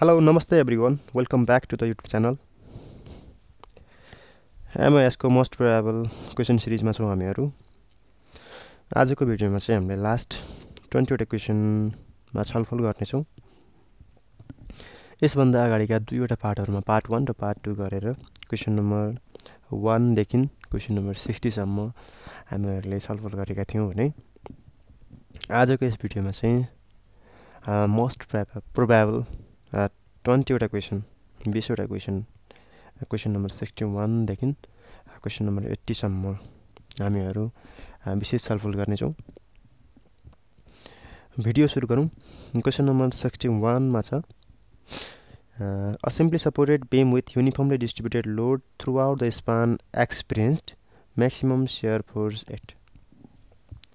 Hello नमस्ते everyone welcome back to the YouTube channel एमआइएसको most probable question सिरिजमा छौँ हामीहरू आजको भिडियोमा चाहिँ हामीले लास्ट ट्वेन्टीवटा क्वेसनमा छलफल गर्नेछौँ यसभन्दा अगाडिका दुईवटा पार्टहरूमा पार्ट वान र पार्ट टू गरेर क्वेसन नम्बर वानदेखि क्वेसन नम्बर सिक्सटीसम्म हामीहरूले छलफल गरेका थियौँ भने आजको यस भिडियोमा चाहिँ मोस्ट प्रोभाबल ट्वेन्टीवटा क्वेसन बिसवटा क्वेसन क्वेसन नम्बर सिक्सटी वानदेखि क्वेसन नम्बर एट्टीसम्म हामीहरू विशेष छलफल गर्नेछौँ। भिडियो सुरु गरौँ। क्वेसन नम्बर सिक्सटी वानमा छ। Assembly supported beam with uniformly distributed load throughout the span experienced maximum shear force at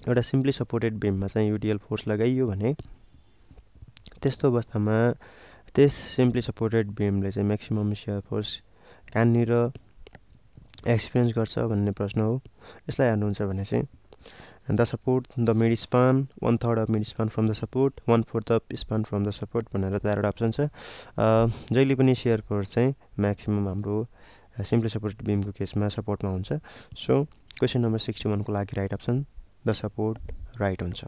एउटा सिम्पली सपोर्टेड बेममा चाहिँ युडिएल फोर्स लगाइयो भने त्यस्तो अवस्थामा त्यस सिम्पली सपोर्टेड बिएमले चाहिँ म्याक्सिमम् सेयर फोर्स कहाँनिर एक्सपिरियन्स गर्छ भन्ने प्रश्न हो। यसलाई हेर्नुहुन्छ भने चाहिँ the support the mid span one third of mid span from the support one fourth of span from the support भनेर चारवटा अप्सन छ। जहिले पनि सेयर फोर्स चाहिँ म्याक्सिमम् हाम्रो सिम्पली सपोर्टेड बिमको केसमा सपोर्टमा हुन्छ। सो क्वेसन नम्बर सिक्सटी वानको लागि right option the support right हुन्छ।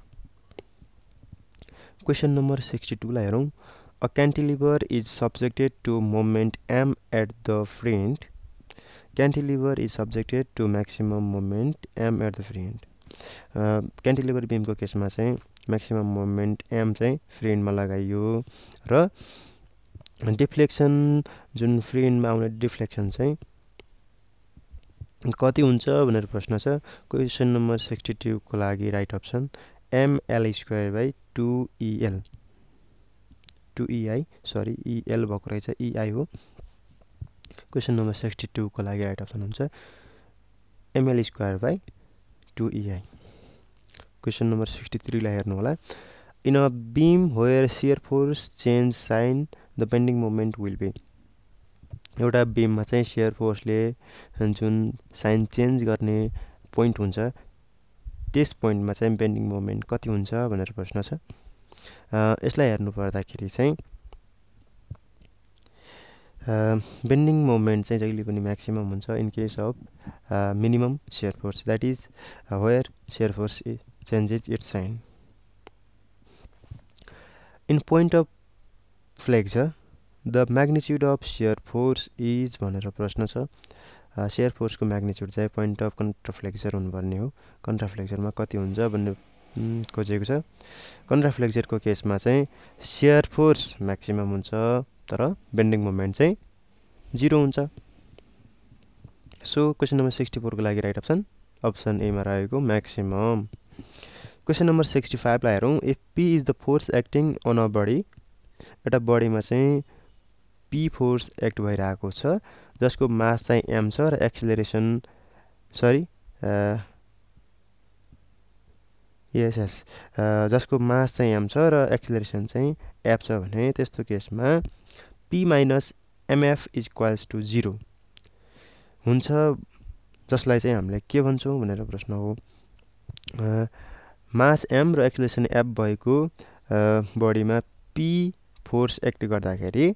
क्वेसन नम्बर सिक्सटी टूलाई हेरौँ। A cantilever is subjected to moment m at the free end. Cantilever is subjected to maximum moment m at the free. Cantilever बिमको केसमा चाहिँ maximum moment M चाहिँ free लगाइयो र deflection जुन free एन्डमा आउने deflection चाहिँ कति हुन्छ भनेर प्रश्न छ क्वेसन नम्बर सिक्सटी टूको लागि right option ML square by two EL two EI sorry EL भएको रहेछ इआई हो। क्वेसन नम्बर सिक्सटी टूको लागि राइट अप्सन हुन्छ। ML square by two EI question number sixty थ्रीलाई हेर्नु होला। In a beam where shear force change sign the bending movement will be एउटा बिममा चाहिँ सेयर फोर्सले जुन साइन चेन्ज गर्ने पोइन्ट हुन्छ त्यस पोइन्टमा चाहिँ बेन्डिङ मुभमेन्ट कति हुन्छ भनेर प्रश्न छ। यसलाई हेर्नु पर्दाखेरि चाहिँ बेन्डिङ मोमेन्ट चाहिँ जहिले पनि म्याक्सिमम् हुन्छ in case of minimum shear force that is where shear force changes its sign in point of flexure the magnitude of shear force is भनेर प्रश्न छ। सेयर फोर्सको म्याग्निच्युड चाहिँ पोइन्ट अफ कन्ट्राफ्लेक्चर हुनुपर्ने हो। कन्ट्राफ्लेक्चरमा कति हुन्छ भन्ने खोजेको छ। कन्ट्राफ्लेक्चरको केसमा चाहिँ सेयर फोर्स म्याक्सिमम् हुन्छ तर बेन्डिङ मुभमेन्ट चाहिँ जिरो हुन्छ। सो क्वेसन नम्बर सिक्सटी फोरको लागि राइट अप्सन अप्सन एमा रहेको म्याक्सिमम। क्वेसन नम्बर सिक्सटी फाइभलाई हेरौँ। If P is the force acting on a body एउटा बडीमा चाहिँ पी फोर्स एक्ट भइरहेको छ जसको मास चाहिँ एम छ र एक्सिलेरेसन सरी यस यस जसको मास चाहिँ एम छ र एक्सिलेरेसन चाहिँ एफ छ भने त्यस्तो केसमा P minus MF equals to zero. हुन्छ जसलाई चाहिँ हामीले के भन्छौँ भनेर प्रश्न हो। मास एम र एक्सिलेसन एफ भएको बडीमा पी फोर्स एक्ट गर्दाखेरि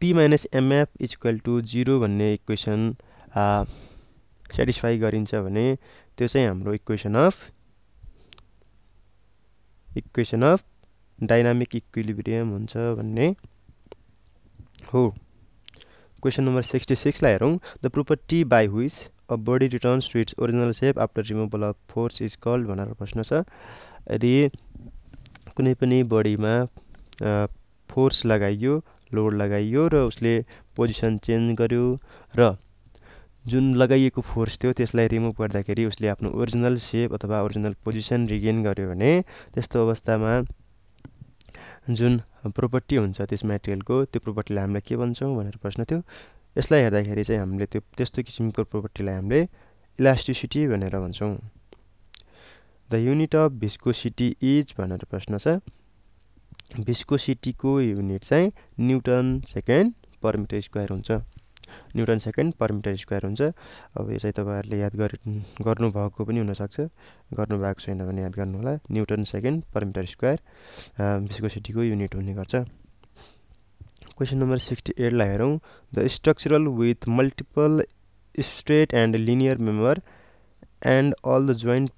P minus MF is equal to zero भन्ने इक्वेसन सेटिस्फाई गरिन्छ भने त्यो चाहिँ हाम्रो equation of equation of dynamic equilibrium हुन्छ भन्ने। हो। क्वेसन नम्बर सिक्सटी सिक्सलाई हेरौँ। The property by which a body returns to its original shape after removal of force is called भनेर प्रश्न छ। यदि कुनै पनि बडीमा फोर्स लगाइयो लोड लगाइयो र उसले पोजिसन चेन्ज गर्यो र जुन लगाइएको फोर्स थियो त्यसलाई रिमुभ गर्दाखेरि उसले आफ्नो ओरिजिनल सेप अथवा ओरिजिनल पोजिसन रिगेन गर्यो भने त्यस्तो अवस्थामा जुन प्रोपर्टी हुन्छ त्यस मेटेरियलको त्यो प्रोपर्टीलाई हामीले के भन्छौँ भनेर प्रश्न थियो। यसलाई हेर्दाखेरि चाहिँ हामीले त्यो त्यस्तो किसिमको प्रोपर्टीलाई हामीले इलास्टिसिटी भनेर भन्छौँ। The unit of viscosity is भनेर प्रश्न छ। भिस्कोसिटीको युनिट चाहिँ newton second per metre square हुन्छ। Newton second per metre square हुन्छ। अब यो चाहिँ तपाईँहरूले याद गरि गर्नुभएको पनि हुनसक्छ। गर्नुभएको छैन भने याद गर्नु होला। Newton second per metre square भिस्कोसिटीको unit हुने गर्छ। क्वेसन नम्बर सिक्सटी एटलाई हेरौँ। The structural with multiple straight and linear member and all the joint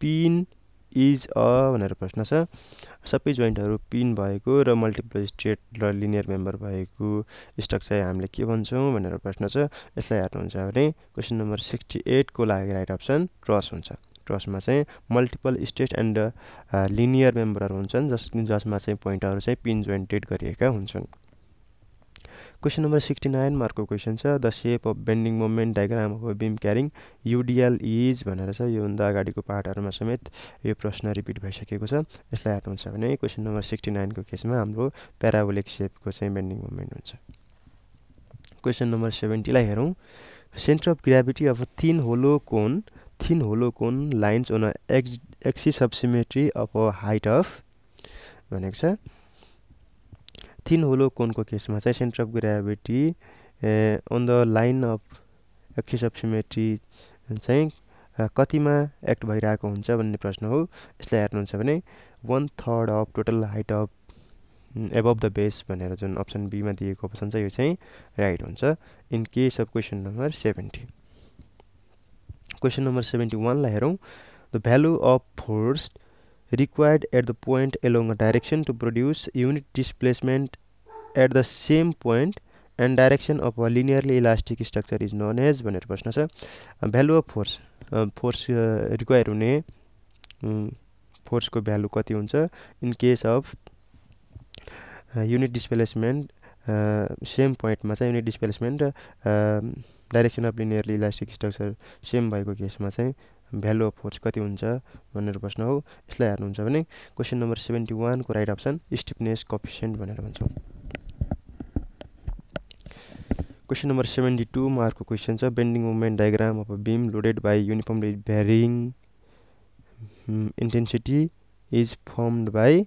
pin is a भनेर प्रश्न छ। सबै जोइन्टहरू पिन भएको र मल्टिपल स्ट्रेट र लिनियर मेम्बर भएको स्ट्रक्चर हामीले के भन्छौँ भनेर प्रश्न छ। यसलाई हेर्नुहुन्छ भने क्वेसन नम्बर सिक्सटी एटको लागि राइट अप्सन ट्रस हुन्छ। ट्रसमा चाहिँ मल्टिपल स्टेट एन्ड लिनियर मेम्बरहरू हुन्छन् जस जसमा चाहिँ पोइन्टहरू चाहिँ पिन जोइन्टेड गरिएका हुन्छन्। क्वेसन नम्बर सिक्सटी नाइन मार्कको क्वेसन छ the shape of bending moment diagram of beam carrying UDL is भनेर छ। योभन्दा अगाडिको पार्टहरूमा समेत यो प्रश्न रिपिट भइसकेको छ। यसलाई हेर्नुहुन्छ भने क्वेसन नम्बर सिक्सटी नाइनको केसमा हाम्रो प्याराबोलिक सेपको चाहिँ बेन्डिङ मोमेन्ट हुन्छ। क्वेसन नम्बर सेभेन्टीलाई हेरौँ। Centre of gravity of thin hollow cone thin hollow cone lines on X axis of symmetry of height of भनेको छ। थिन होलो कोनको केसमा? चाहिँ centre of gravity on the line of axis of symmetry चाहिँ कतिमा act भइरहेको हुन्छ भन्ने प्रश्न हो। यसलाई हेर्नुहुन्छ भने one third of total height of above the base भनेर जुन अप्सन बीमा दिएको अप्सन छ यो चाहिँ राइट हुन्छ। In case of question number seventy question number seventy वानलाई हेरौँ। The value of force required at the point along a direction to produce unit displacement at the same point and direction of a linearly elastic structure is known as भनेर प्रश्न छ value of force force require हुने फोर्सको value कति हुन्छ in case of unit displacement same पोइन्टमा चाहिँ unit displacement र direction of linearly elastic structure same भएको केसमा चाहिँ भ्यालु अफ फोर्स कति हुन्छ भनेर प्रश्न हो। यसलाई हेर्नुहुन्छ भने क्वेसन नम्बर सेभेन्टी वानको राइट अप्सन स्टिफनेस कफिसियन्ट भनेर भन्छौँ। क्वेसन नम्बर सेभेन्टी टू मार्कको क्वेसन छ। Bending movement diagram of beam loaded by uniformly varying intensity is formed by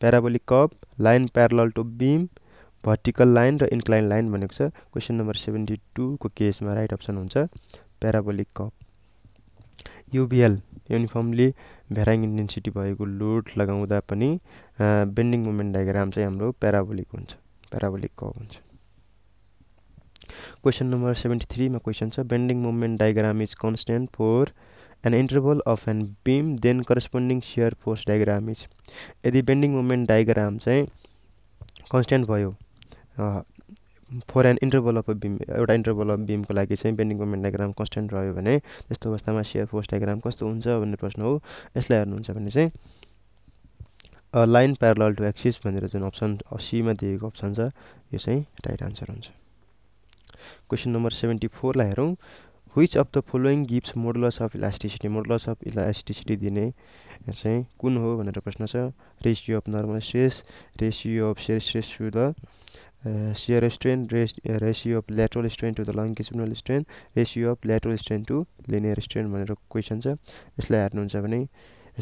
parabolic curve line parallel to beam vertical line र incline line भनेको छ। Question number seventy टूको केसमा right option हुन्छ। Parabolic cup युबिएल uniformly varying intensity भएको load लगाउँदा पनि bending movement diagram चाहिँ हाम्रो प्याराबोलिक हुन्छ। प्याराबोलिक कभ हुन्छ। क्वेसन नम्बर सेभेन्टी थ्रीमा क्वेसन छ। Bending moment diagram is constant for an interval of an beam then corresponding shear force diagram is यदि बेन्डिङ मुभमेन्ट डायग्राम चाहिँ कन्सटेन्ट भयो for an interval of beam एउटा interval of बिमको लागि चाहिँ bending moment diagram constant रह्यो भने त्यस्तो अवस्थामा सेयर फोर्स डायग्राम कस्तो हुन्छ भन्ने प्रश्न हो। यसलाई हेर्नुहुन्छ भने चाहिँ लाइन प्यारल टु एक्सिस भनेर जुन अप्सन सीमा दिएको अप्सन छ यो चाहिँ राइट आन्सर हुन्छ। क्वेसन नम्बर सेभेन्टी फोरलाई हेरौँ। Which of the following gives modulus of elasticity modulus of elasticity दिने चाहिँ कुन हो भनेर प्रश्न छ। Ratio of normal stress ratio of stress to the shear strain ratio of lateral strain to the longitudinal strain ratio of lateral strain to linear strain भनेर question छ। यसलाई हेर्नुहुन्छ भने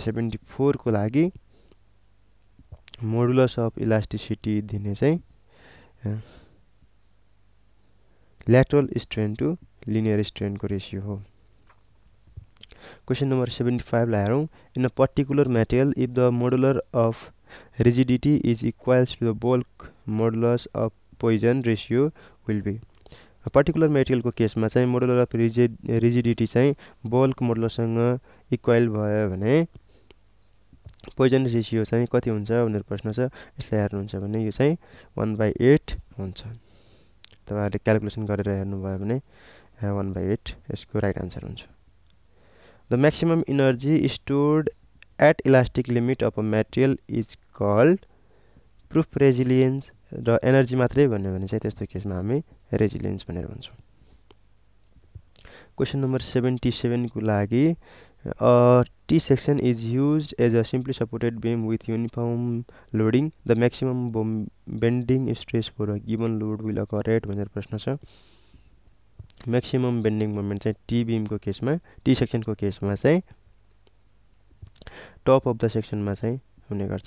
सेभेन्टी फोरको लागि मोडुलस अफ इलास्टिसिटी दिने चाहिँ lateral strain to linear स्ट्रेनको ratio हो। क्वेसन नम्बर सेभेन्टी फाइभलाई हेरौँ। In a particular material if the modular of rigidity is equals to the bulk modulus of poison ratio will be. Particular मेटेरियलको केसमा चाहिँ modular of rigid rigidity चाहिँ bulk मोडुलरसँग equal भयो भने poison ratio चाहिँ कति हुन्छ भनेर प्रश्न छ। यसलाई हेर्नुहुन्छ भने यो चाहिँ वान बाई एट हुन्छ। तपाईँहरूले क्यालकुलेसन गरेर हेर्नुभयो भने वान बाई एट यसको राइट आन्सर हुन्छ। The maximum energy stored at elastic limit of a material is called proof resilience र एनर्जी मात्रै भन्यो भने चाहिँ त्यस्तो केसमा हामी रेजिलियन्स भनेर भन्छौँ। क्वेसन नम्बर सेभेन्टी सेभेनको लागि T section is use as a simply supported beam with uniform loading the maximum bending stress for a given load will correct भनेर प्रश्न छ। म्याक्सिमम बेन्डिङ मोमेन्ट चाहिँ टी बिमको केसमा टी सेक्सनको केसमा चाहिँ टप अफ द सेक्शन में होने ग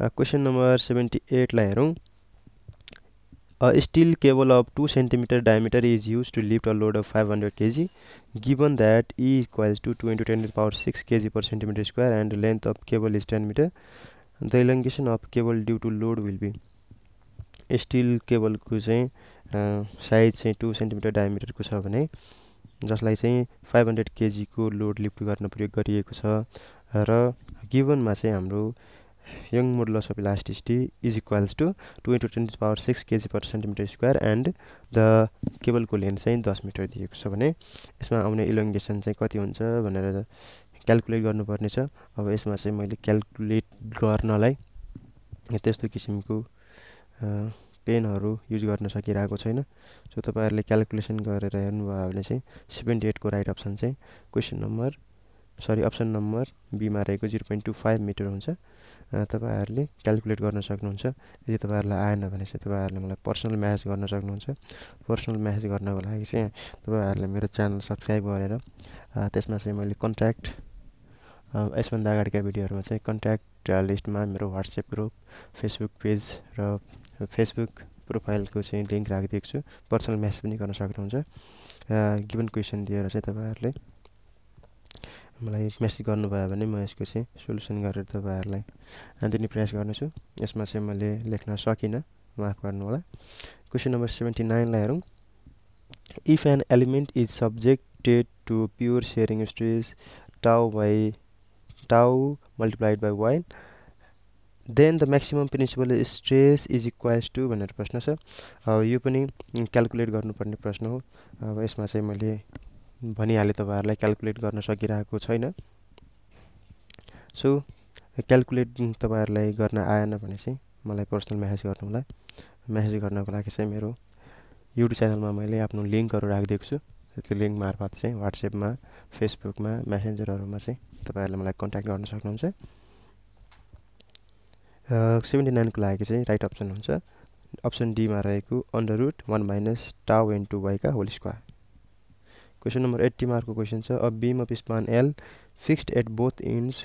question number seventy eight हरूँ। A, steel cable of two centimetre diameter is use to lift a load of five hundred KG. Given that E e equals to two into ten power six KG per centimetre square and length of cable is ten metre. The elongation of cable due to load will be steel केबलको चाहिँ size चाहिँ to centimetre डायमिटरको छ भने जसलाई चाहिँ five hundred केजीको load lift गर्न प्रयोग गरिएको छ। र गिभनमा चाहिँ हाम्रो Young modulus of elasticity is equals to two into ten power six KG per centimetre square and the केबलको length चाहिँ दस मिटर दिएको छ भने यसमा आउने इलोङ्गेसन चाहिँ कति हुन्छ भनेर क्यालकुलेट गर्नुपर्ने छ अब यसमा चाहिँ मैले क्यालकुलेट गर्नलाई त्यस्तो किसिमको पेनहरू युज गर्न सकिरहेको छैन। सो तपाईँहरूले क्यालकुलेसन गरेर हेर्नुभयो भने चाहिँ सेभेन्टी एटको राइट अप्सन चाहिँ question number sorry option number बीमा रहेको zero point two five metre हुन्छ। तपाईँहरूले क्यालकुलेट गर्न सक्नुहुन्छ। यदि तपाईँहरूलाई आएन भने चाहिँ तपाईँहरूले मलाई पर्सनल म्यासेज गर्न सक्नुहुन्छ। पर्सनल म्यासेज गर्नको लागि चाहिँ तपाईँहरूले मेरो च्यानल सब्सक्राइब गरेर त्यसमा चाहिँ मैले कन्ट्याक्ट यसभन्दा अगाडिका भिडियोहरूमा चाहिँ कन्ट्याक्ट लिस्टमा मेरो वाट्सएप ग्रुप फेसबुक पेज र फेसबुक प्रोफाइलको चाहिँ लिङ्क राखिदिएको छु। पर्सनल म्यासेज पनि गर्न सक्नुहुन्छ। गिभन क्वेसन दिएर चाहिँ तपाईँहरूले मलाई मेसेज गर्नुभयो भने म यसको चाहिँ सोल्युसन गरेर तपाईँहरूलाई दिने प्रयास गर्नेछु। यसमा चाहिँ मैले लेख्न सकिनँ। माफ गर्नु होला क्वेसन नम्बर सेभेन्टी नाइनलाई हेरौँ। If an element is subjected to pure shearing stress tau by tau multiplied by wine then the maximum principal stress is equals to भनेर प्रश्न छ। अब यो पनि क्यालकुलेट गर्नुपर्ने प्रश्न हो। अब यसमा चाहिँ मैले भनिहालेँ तपाईँहरूलाई क्यालकुलेट गर्न सकिरहेको छैन। सो क्यालकुलेट तपाईँहरूलाई गर्न आएन भने चाहिँ मलाई पर्सनल म्यासेज होला म्यासेज गर्नको लागि चाहिँ मेरो युट्युब च्यानलमा मैले आफ्नो लिङ्कहरू राखिदिएको छु। त्यो लिङ्क मार्फत चाहिँ वाट्सएपमा फेसबुकमा मेसेन्जरहरूमा चाहिँ तपाईँहरूले मलाई कन्ट्याक्ट गर्न सक्नुहुन्छ। सेभेन्टी नाइनको लागि चाहिँ राइट अप्सन हुन्छ। अप्सन डीमा रहेको under root one minus tau N two वाइका whole square. Question number eighty मार्कको question छ a beam of span L fixed at both ends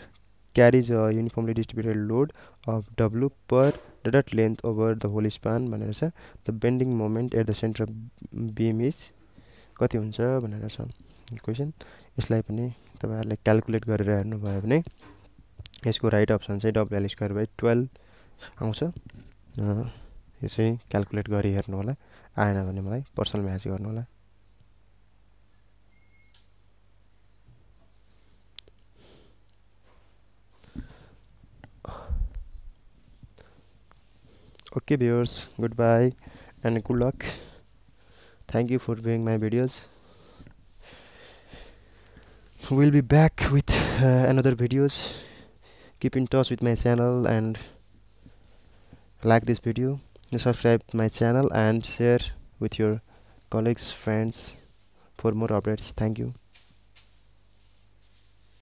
carries a uniformly distributed load of W per dot length over the whole span भनेर छ। The bending moment at the centre of beam is कति हुन्छ भनेर छ। Question यसलाई पनि तपाईँहरूले calculate गरेर हेर्नुभयो भने यसको राइट अप्सन चाहिँ W L square by twelve आउँछ। यसै क्यालकुलेट गरी हेर्नु होला। आएन भने मलाई पर्सनल म्याच गर्नु होला। Okay viewers good bye and good luck thank you for being my videos will be back with another videos keep in touch with my channel and like this video subscribe my channel and share with your colleagues friends for more updates. Thank you